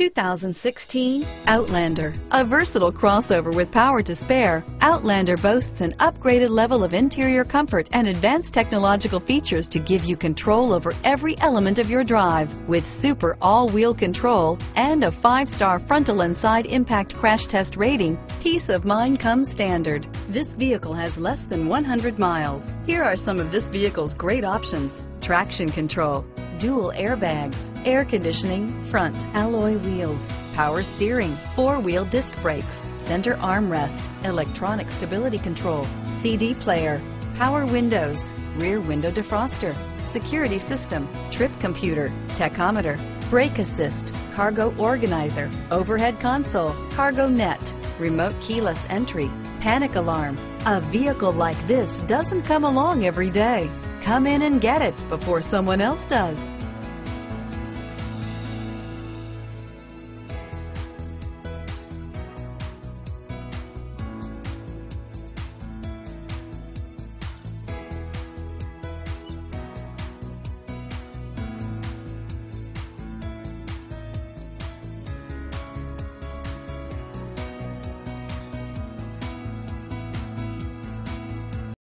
2016 Outlander. A versatile crossover with power to spare, Outlander boasts an upgraded level of interior comfort and advanced technological features to give you control over every element of your drive. With super all-wheel control and a five-star frontal and side impact crash test rating, peace of mind comes standard. This vehicle has less than 100 miles. Here are some of this vehicle's great options. Traction control, dual airbags, air conditioning, front alloy wheels, power steering, four-wheel disc brakes, center armrest, electronic stability control, CD player, power windows, rear window defroster, security system, trip computer, tachometer, brake assist, cargo organizer, overhead console, cargo net, remote keyless entry, panic alarm. A vehicle like this doesn't come along every day. Come in and get it before someone else does.